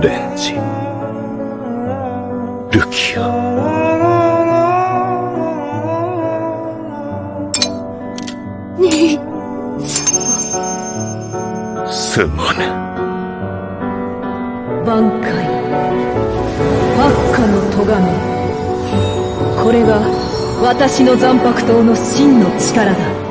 レンジルキア。兄すまぬ挽回。悪化の咎め。これが私の残白刀の真の力だ。